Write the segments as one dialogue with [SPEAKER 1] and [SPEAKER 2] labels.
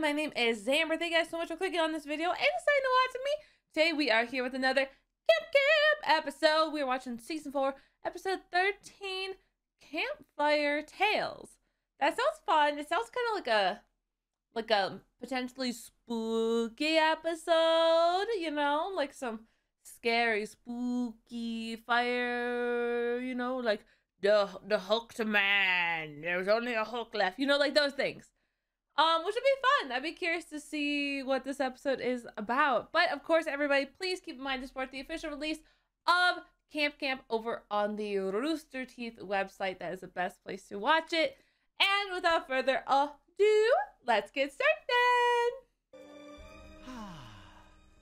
[SPEAKER 1] everyone. My name is Zamber. Thank you guys so much for clicking on this video and deciding to watch me. Today we are here with another Camp Camp episode. We are watching season four, episode 13, Campfire Tales. That sounds fun. It sounds kind of like a like a potentially spooky episode, you know, like some scary, spooky fire, you know, like the the hooked man. There's only a hook left, you know, like those things. Um, which would be fun. I'd be curious to see what this episode is about. But of course, everybody, please keep in mind to support the official release of Camp Camp over on the Rooster Teeth website. That is the best place to watch it. And without further ado, let's get started.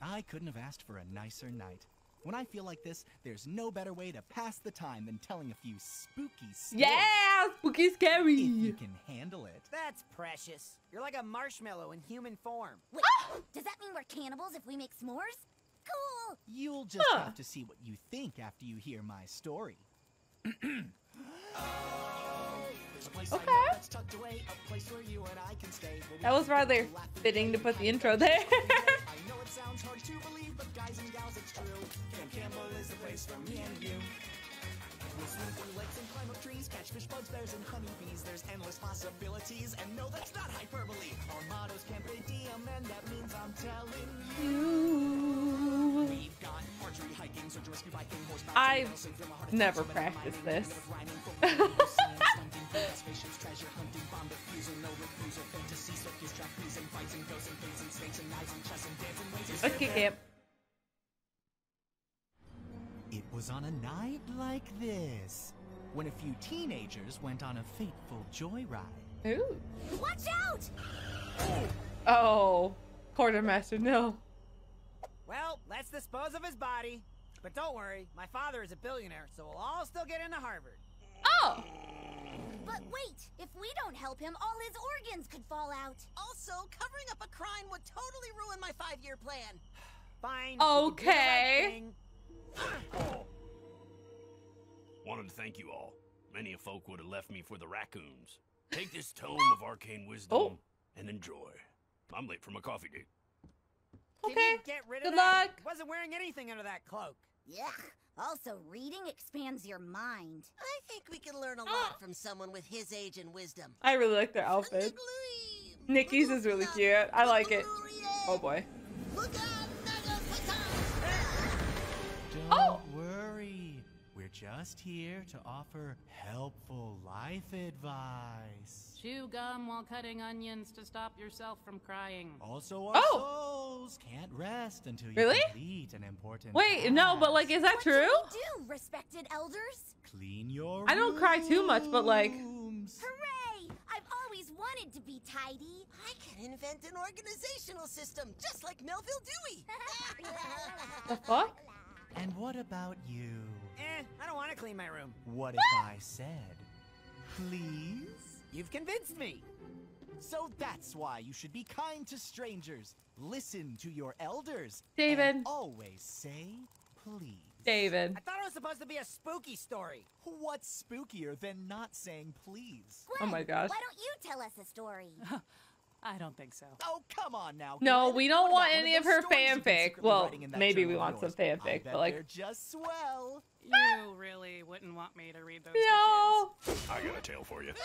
[SPEAKER 2] I couldn't have asked for a nicer night. When I feel like this, there's no better way to pass the time than telling a few spooky stories.
[SPEAKER 1] Yeah, spooky scary.
[SPEAKER 2] If
[SPEAKER 1] scary.
[SPEAKER 2] you can handle it.
[SPEAKER 3] That's precious. You're like a marshmallow in human form.
[SPEAKER 4] Wait, ah! does that mean we're cannibals if we make s'mores? Cool!
[SPEAKER 2] You'll just
[SPEAKER 1] Huh.
[SPEAKER 2] have to see what you think after you hear my story.
[SPEAKER 1] Okay. That was rather fitting to put the intro there.
[SPEAKER 2] I know it sounds hard to believe, but guys and gals, it's true. Camp Campbell is the place for me and you. We'll lakes and climb up trees, catch fish, bugs, bears, and honeybees. There's endless possibilities, and no, that's not hyperbole. Our motto's and that means I'm telling you. We've got archery, hiking, search rescue, biking, horseback,
[SPEAKER 1] I've
[SPEAKER 2] trail, sing from a heart
[SPEAKER 1] never practiced this. okay, Camp.
[SPEAKER 2] It was on a night like this when a few teenagers went on a fateful joyride.
[SPEAKER 1] Ooh.
[SPEAKER 4] Watch out!
[SPEAKER 1] Oh, quartermaster, no.
[SPEAKER 3] Well, let's dispose of his body. But don't worry, my father is a billionaire, so we'll all still get into Harvard.
[SPEAKER 1] Oh,
[SPEAKER 4] But mm. wait, if we don't help him, all his organs could fall out.
[SPEAKER 5] Also, covering up a crime would totally ruin my five-year plan.
[SPEAKER 3] Fine. we can do the right
[SPEAKER 1] Okay.
[SPEAKER 6] Wanted to thank you all. Many a folk would have left me for the raccoons. Take this tome of arcane wisdom
[SPEAKER 1] Oh.
[SPEAKER 6] and enjoy. I'm late for my coffee date.
[SPEAKER 3] Can
[SPEAKER 1] okay.
[SPEAKER 3] you get rid
[SPEAKER 1] Good
[SPEAKER 3] of that?
[SPEAKER 1] luck.
[SPEAKER 3] Wasn't wearing anything under that cloak.
[SPEAKER 4] Yuck. Also, reading expands your mind.
[SPEAKER 5] I think we can learn a ah! lot from someone with his age and wisdom.
[SPEAKER 1] I really like their outfit. Nikki's is really cute. I like it. Oh boy.
[SPEAKER 2] Just here to offer helpful life advice.
[SPEAKER 7] Chew gum while cutting onions to stop yourself from crying.
[SPEAKER 2] Also, our
[SPEAKER 1] Oh!
[SPEAKER 2] souls can't rest until you
[SPEAKER 1] Really?
[SPEAKER 2] complete an important
[SPEAKER 1] Wait, no, but like, is that
[SPEAKER 4] What
[SPEAKER 1] true?
[SPEAKER 4] can we do, respected elders?
[SPEAKER 2] Clean your
[SPEAKER 1] I don't cry too much, but, like-
[SPEAKER 4] Hooray! I've always wanted to be tidy.
[SPEAKER 5] I can invent an organizational system, just like Melvil Dewey.
[SPEAKER 1] The fuck?
[SPEAKER 2] And what about you?
[SPEAKER 3] Eh, I don't want to clean my room.
[SPEAKER 2] What if I said, please?
[SPEAKER 3] You've convinced me.
[SPEAKER 2] So that's why you should be kind to strangers. Listen to your elders.
[SPEAKER 1] David.
[SPEAKER 2] Always say please.
[SPEAKER 1] David.
[SPEAKER 3] I thought it was supposed to be a spooky story.
[SPEAKER 2] What's spookier than not saying please?
[SPEAKER 1] Oh my gosh.
[SPEAKER 4] Why don't you tell us a story?
[SPEAKER 7] I don't think so.
[SPEAKER 2] Oh, come on now.
[SPEAKER 1] No,
[SPEAKER 2] Gwen.
[SPEAKER 1] we don't
[SPEAKER 2] What
[SPEAKER 1] want any
[SPEAKER 2] of
[SPEAKER 1] of her
[SPEAKER 2] stories you've been
[SPEAKER 1] fanfic. Well,
[SPEAKER 2] writing in that
[SPEAKER 1] maybe we want some
[SPEAKER 2] yours? I
[SPEAKER 1] fanfic, but like,
[SPEAKER 2] they're just swell.
[SPEAKER 7] You really wouldn't want me to read those
[SPEAKER 1] no.
[SPEAKER 6] I got a tale for you.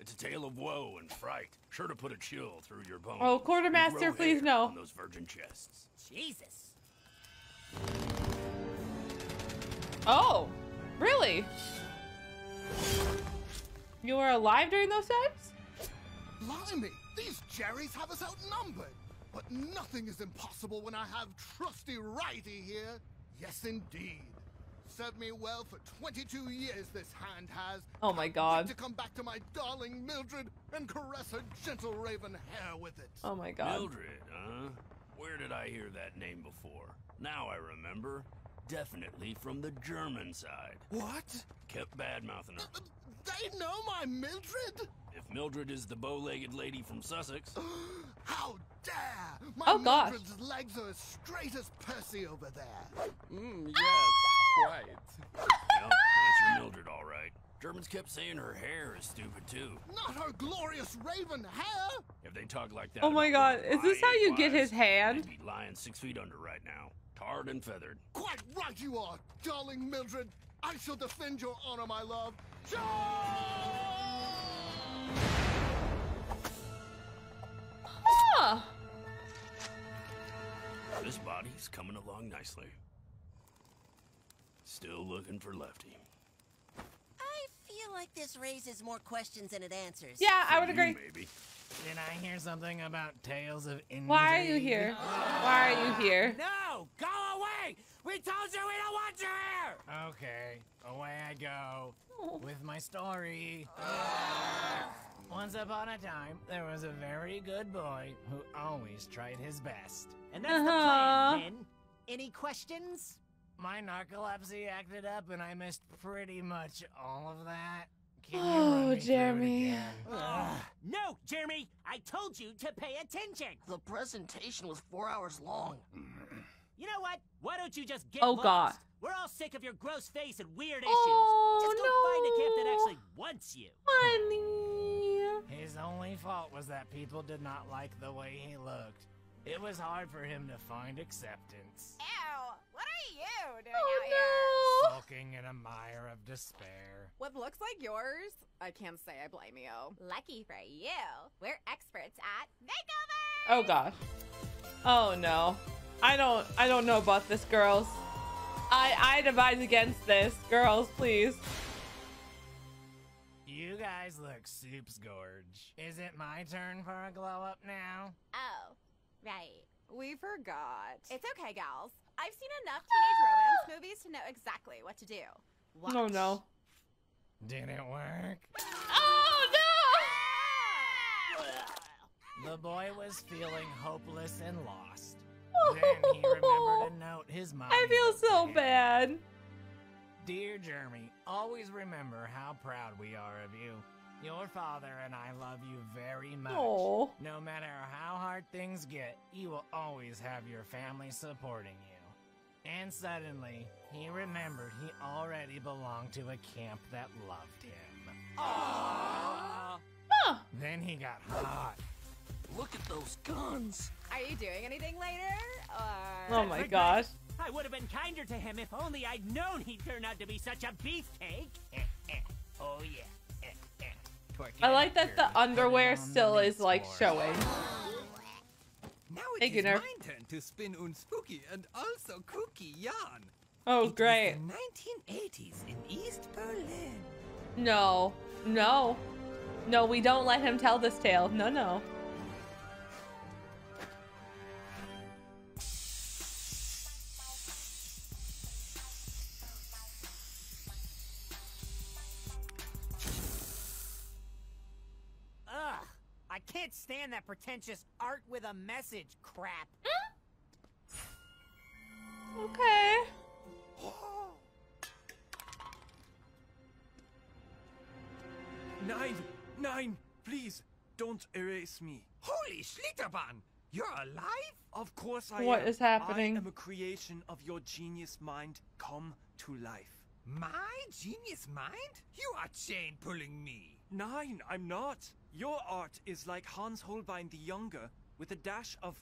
[SPEAKER 6] It's a tale of woe and fright, sure to put a chill through your bones.
[SPEAKER 1] Oh, quartermaster, please no.
[SPEAKER 6] On those virgin chests.
[SPEAKER 3] Jesus.
[SPEAKER 1] Oh, really? You were alive during those times?
[SPEAKER 8] Blimey, these Jerrys have us outnumbered. But nothing is impossible when I have trusty Righty here. Yes, indeed. Served me well for 22 years, this hand has.
[SPEAKER 1] Oh my God.
[SPEAKER 8] to come back to my darling Mildred and caress her gentle raven hair with it.
[SPEAKER 1] Oh my god.
[SPEAKER 6] Mildred, huh? Where did I hear that name before? Now I remember. Definitely from the German side.
[SPEAKER 8] What?
[SPEAKER 6] Kept bad mouthing her.
[SPEAKER 8] Uh, They know my Mildred?
[SPEAKER 6] If Mildred is the bow-legged lady from Sussex,
[SPEAKER 8] How dare! My
[SPEAKER 1] Oh, gosh.
[SPEAKER 8] Mildred's legs are as straight as Percy over there.
[SPEAKER 9] Mm, yes, quite.
[SPEAKER 6] well, that's You're Mildred, all right. Germans kept saying her hair is stupid too.
[SPEAKER 8] Not her glorious raven hair!
[SPEAKER 6] If they talk like that.
[SPEAKER 1] Oh my god, is this how
[SPEAKER 6] lying
[SPEAKER 1] you get his hand?
[SPEAKER 6] They'd be lying six feet under right now, tarred and feathered.
[SPEAKER 8] Quite right you are, darling Mildred. I shall defend your honor, my love. Charge!
[SPEAKER 1] Huh.
[SPEAKER 6] This body's coming along nicely. Still looking for Lefty.
[SPEAKER 5] I feel like this raises more questions than it answers.
[SPEAKER 1] Yeah, I would
[SPEAKER 6] You,
[SPEAKER 1] agree.
[SPEAKER 6] Maybe.
[SPEAKER 3] Did I hear something about tales of intrigue?
[SPEAKER 1] Why are you here? Why are you here?
[SPEAKER 3] No! Go away! We told you we don't want you here! Okay, away I go. With my story. Once upon a time, there was a very good boy who always tried his best.
[SPEAKER 9] And that's the
[SPEAKER 1] Uh-huh.
[SPEAKER 9] plan, Min. Any questions?
[SPEAKER 3] My narcolepsy acted up and I missed pretty much all of that. Can
[SPEAKER 1] Oh,
[SPEAKER 3] run me through it
[SPEAKER 1] Jeremy.
[SPEAKER 3] Oh.
[SPEAKER 9] No, Jeremy, I told you to pay attention.
[SPEAKER 5] The presentation was four hours long.
[SPEAKER 9] You know what? Why don't you just get
[SPEAKER 1] Oh,
[SPEAKER 9] lost?
[SPEAKER 1] God.
[SPEAKER 9] We're all sick of your gross face and weird issues.
[SPEAKER 1] Oh,
[SPEAKER 9] issues. Just go find a camp that actually wants you.
[SPEAKER 1] Honey.
[SPEAKER 3] His only fault was that people did not like the way he looked. It was hard for him to find acceptance.
[SPEAKER 10] Ew! What are you doing
[SPEAKER 1] Oh
[SPEAKER 10] out here?
[SPEAKER 3] Sulking in a mire of despair.
[SPEAKER 10] What looks like yours? I can't say I blame you. Lucky for you, we're experts at makeover.
[SPEAKER 1] Oh gosh. Oh no. I don't I don't know about this, girls. I I advise against this. Girls, please.
[SPEAKER 3] You guys look soup's gorge. Is it my turn for a glow up now?
[SPEAKER 10] Oh, right.
[SPEAKER 11] We forgot.
[SPEAKER 10] It's okay, gals. I've seen enough teenage romance movies to know exactly what to do. Watch.
[SPEAKER 1] Oh no.
[SPEAKER 3] Did it work?
[SPEAKER 1] Oh no!
[SPEAKER 3] The boy was feeling hopeless and lost.
[SPEAKER 1] no.
[SPEAKER 3] Then he remembered a note his mom
[SPEAKER 1] I feel so
[SPEAKER 3] him.
[SPEAKER 1] bad.
[SPEAKER 3] Dear Jeremy, always remember how proud we are of you. Your father and I love you very much.
[SPEAKER 1] Oh.
[SPEAKER 3] No matter how hard things get, you will always have your family supporting you. And suddenly, he remembered he already belonged to a camp that loved him.
[SPEAKER 1] Huh.
[SPEAKER 3] Then he got hot.
[SPEAKER 5] Look at those guns.
[SPEAKER 10] Are you doing anything later? Or
[SPEAKER 1] Oh my gosh.
[SPEAKER 9] I would have been kinder to him if only I'd known he'd turn out to be such a beefcake. oh yeah. Twerk
[SPEAKER 1] I like that the underwear still is like showing.
[SPEAKER 12] Now it
[SPEAKER 1] you,
[SPEAKER 12] is my turn to spin un spooky and also kooky yarn.
[SPEAKER 1] Oh
[SPEAKER 12] It
[SPEAKER 1] great.
[SPEAKER 12] the 1980s in East Berlin.
[SPEAKER 1] No. No. No, we don't let him tell this tale. No, no.
[SPEAKER 9] That pretentious art with a message crap.
[SPEAKER 1] Okay.
[SPEAKER 13] Nine, nine, please don't erase me.
[SPEAKER 12] Holy Schlitterbahn! You're alive?
[SPEAKER 13] Of course I
[SPEAKER 1] What
[SPEAKER 13] am.
[SPEAKER 1] is happening?
[SPEAKER 13] I am a creation of your genius mind come to life.
[SPEAKER 12] My genius mind? You are chain pulling me.
[SPEAKER 13] Nine, I'm not. Your art is like Hans Holbein the Younger, with a dash of,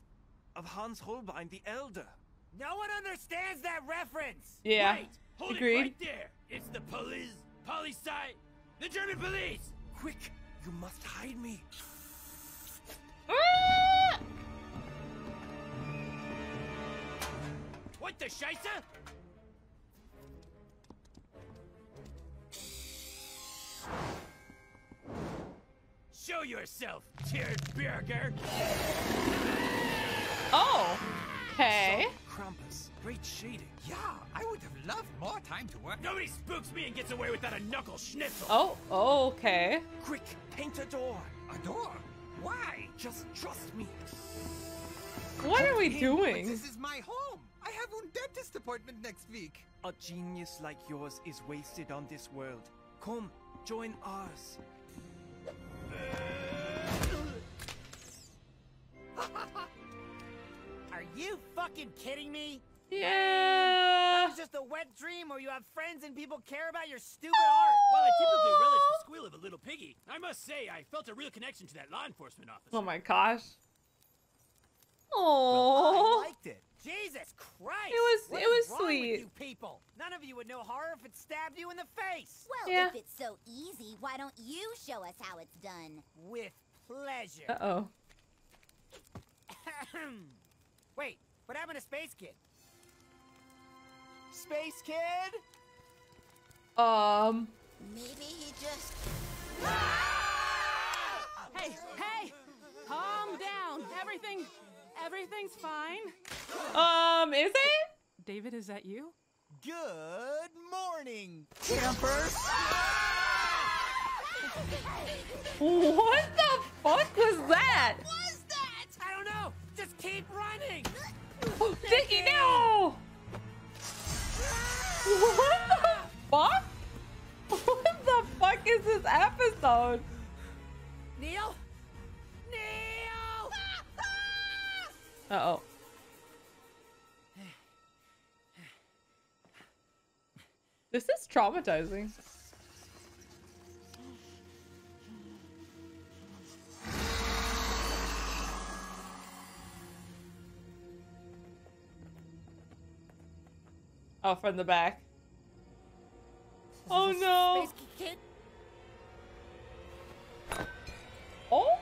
[SPEAKER 13] of Hans Holbein the Elder.
[SPEAKER 9] No one understands that reference.
[SPEAKER 1] Yeah.
[SPEAKER 6] Right! Hold
[SPEAKER 1] Agreed.
[SPEAKER 6] it right there! It's the police, police, the German police!
[SPEAKER 13] Quick, you must hide me.
[SPEAKER 1] Ah!
[SPEAKER 6] What the scheisse? Yourself, Tierbürger!
[SPEAKER 1] Oh. Okay.
[SPEAKER 13] Krampus, great shading.
[SPEAKER 12] Yeah, I would have loved more time to work.
[SPEAKER 6] Nobody spooks me and gets away without a knuckle schnitzel!
[SPEAKER 1] Oh, oh okay.
[SPEAKER 13] Quick, paint a door.
[SPEAKER 12] A door? Why?
[SPEAKER 13] Just trust me.
[SPEAKER 1] What are we
[SPEAKER 12] Hey,
[SPEAKER 1] doing?
[SPEAKER 12] This is my home. I have a dentist appointment next week.
[SPEAKER 13] A genius like yours is wasted on this world. Come, join ours.
[SPEAKER 9] Are you fucking kidding me?
[SPEAKER 1] Yeah. Uh.
[SPEAKER 9] It's just a wet dream where you have friends and people care about your stupid art.
[SPEAKER 6] Well, I typically relish the squeal of a little piggy, I must say I felt a real connection to that law enforcement officer.
[SPEAKER 1] Oh my gosh.
[SPEAKER 9] Well,
[SPEAKER 1] Oh.
[SPEAKER 9] I liked it. Jesus Christ!
[SPEAKER 1] It was-
[SPEAKER 9] What
[SPEAKER 1] it
[SPEAKER 9] is
[SPEAKER 1] was sweet.
[SPEAKER 9] you people, none of you would know horror if it stabbed you in the face.
[SPEAKER 4] Well,
[SPEAKER 1] Yeah.
[SPEAKER 4] if it's so easy, why don't you show us how it's done?
[SPEAKER 9] With pleasure.
[SPEAKER 1] Uh oh.
[SPEAKER 9] Wait, what happened to Space Kid? Space Kid?
[SPEAKER 1] Um.
[SPEAKER 5] Maybe he just.
[SPEAKER 7] Hey, hey! Calm down. Everything, everything's fine.
[SPEAKER 1] Um. Is it?
[SPEAKER 7] David, is that you?
[SPEAKER 9] Good morning, campers.
[SPEAKER 1] What the fuck was that?
[SPEAKER 9] was keep running.
[SPEAKER 1] Oh, Dickie, no! What the fuck? What the fuck is this episode?
[SPEAKER 9] Neil? Neil!
[SPEAKER 1] Uh oh. This is traumatizing. Oh, from the back. Oh no. Oh.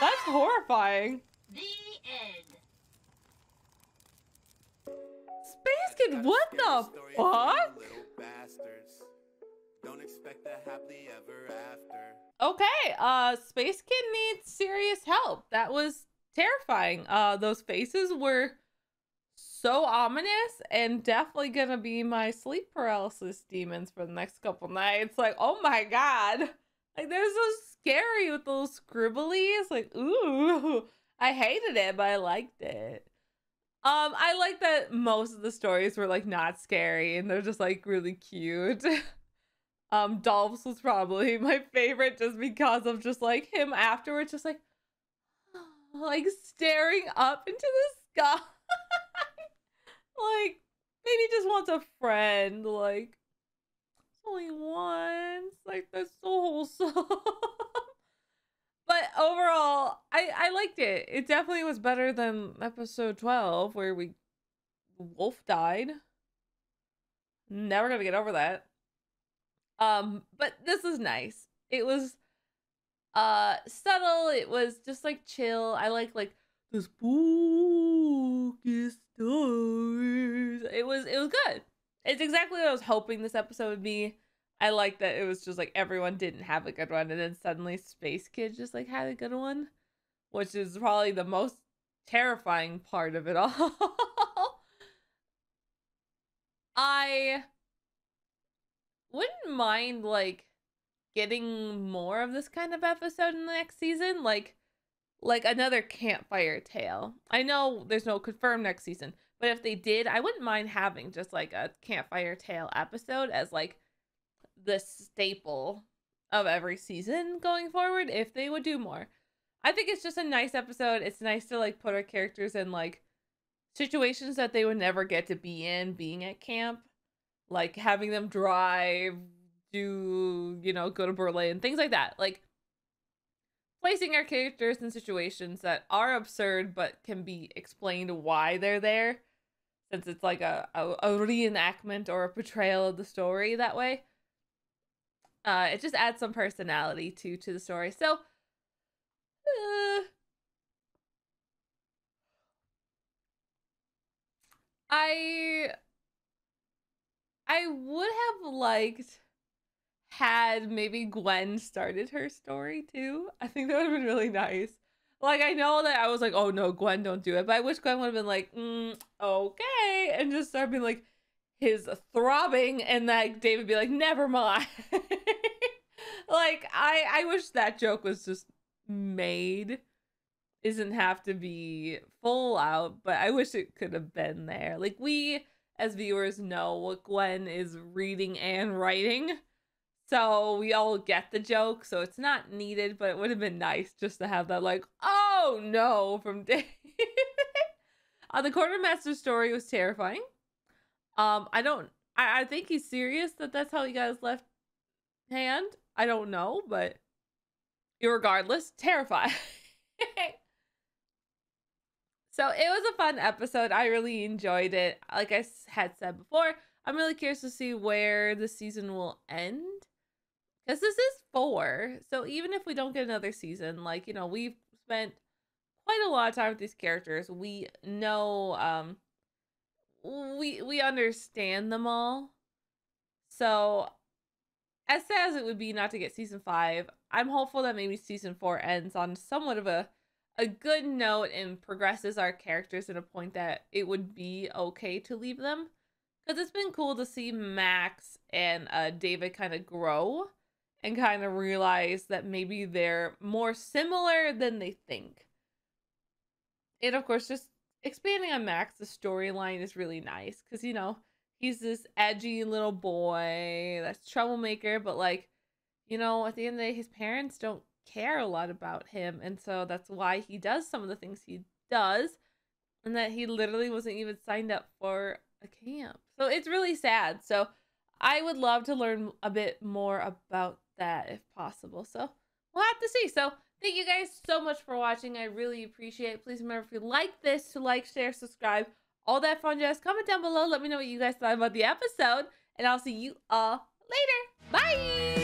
[SPEAKER 1] That's horrifying.
[SPEAKER 11] The end.
[SPEAKER 1] Space Kid, what the fuck? Okay, uh Space Kid needs serious help. That was terrifying. Uh those faces were so ominous and definitely gonna be my sleep paralysis demons for the next couple nights. Like, oh my god. Like they're so scary with those scribblies. Like, ooh. I hated it, but I liked it. Um, I like that most of the stories were like not scary and they're just like really cute. Um, Dolph's was probably my favorite just because of just like him afterwards, just like like staring up into the sky. like maybe just wants a friend, like only once. Like that's so wholesome. but overall, I I liked it. It definitely was better than episode 12 where we wolf died. Never gonna get over that. Um, but this is nice. It was uh subtle, it was just like chill. I like like the spooky stories. It was it was good. It's exactly what I was hoping this episode would be. I like that it was just like everyone didn't have a good one and then suddenly Space Kid just like had a good one, which is probably the most terrifying part of it all. I wouldn't mind like getting more of this kind of episode in the next season like like another campfire tale. I know there's no confirmed next season but if they did i wouldn't mind having just like a campfire tale episode as like the staple of every season going forward if they would do more. I think it's just a nice episode. It's nice to like put our characters in like situations that they would never get to be in being at camp like having them drive do you know go to berlin and things like that like placing our characters in situations that are absurd but can be explained why they're there since it's like a, a, a reenactment or a portrayal of the story that way uh it just adds some personality to to the story so uh, i I would have liked had maybe Gwen started her story too. I think that would have been really nice. Like I know that I was like, oh no, Gwen, don't do it. But I wish Gwen would have been like, mm, okay, and just start being like his throbbing, and that David be like, never mind. like I, I wish that joke was just made. Isn't have to be full out, but I wish it could have been there. Like we as viewers know what Gwen is reading and writing. So we all get the joke, so it's not needed, but it would have been nice just to have that, like, oh no, from David. uh, the quartermaster story was terrifying. Um, I don't, I, I think he's serious that that's how he got his left hand. I don't know, but regardless, terrifying. so it was a fun episode. I really enjoyed it. Like I had said before, I'm really curious to see where the season will end. Because this is four. So even if we don't get another season, like, you know, we've spent quite a lot of time with these characters. We know um we we understand them all. So as sad as it would be not to get season five, I'm hopeful that maybe season four ends on somewhat of a a good note and progresses our characters in a point that it would be okay to leave them. Because it's been cool to see Max and uh, David kind of grow and kind of realize that maybe they're more similar than they think. And of course, just expanding on Max, the storyline is really nice because, you know, he's this edgy little boy that's troublemaker, but like, you know, at the end of the day, his parents don't care a lot about him. And so that's why he does some of the things he does. And that he literally wasn't even signed up for a camp. So it's really sad. So I would love to learn a bit more about that if possible. So we'll have to see. So thank you guys so much for watching. I really appreciate it. Please remember if you like this to like, share, subscribe, all that fun jazz. Comment down below. Let me know what you guys thought about the episode. And I'll see you all later. Bye.